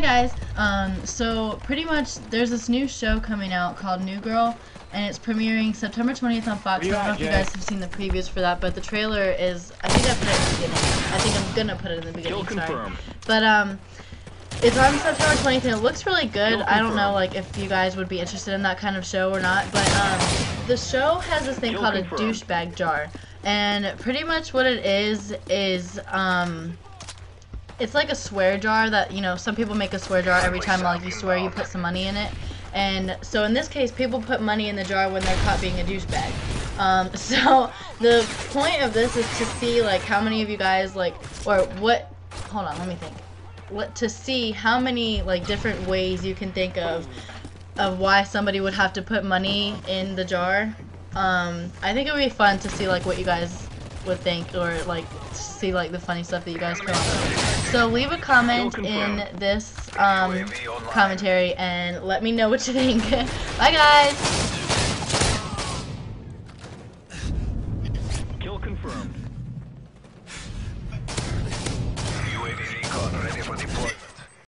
guys, um, so pretty much there's this new show coming out called New Girl, and it's premiering September 20th on Fox. I don't know if you guys have seen the previews for that, but the trailer is, I think I put it in the beginning. I think I'm gonna put it in the beginning, You'll sorry. But, um, it's on September 20th, and it looks really good. I don't know, like, if you guys would be interested in that kind of show or not, but, um, the show has this thing called a douchebag jar, and pretty much what it is, is, um, it's like a swear jar that, you know, some people make a swear jar every time like you swear you put some money in it. And so in this case, people put money in the jar when they're caught being a douchebag. Um, so the point of this is to see like how many of you guys like, or what, hold on, let me think. What, to see how many like different ways you can think of of why somebody would have to put money in the jar. Um, I think it would be fun to see like what you guys would think or like see like the funny stuff that you guys come up with. So leave a comment in this um, commentary and let me know what you think. Bye guys! Kill confirmed.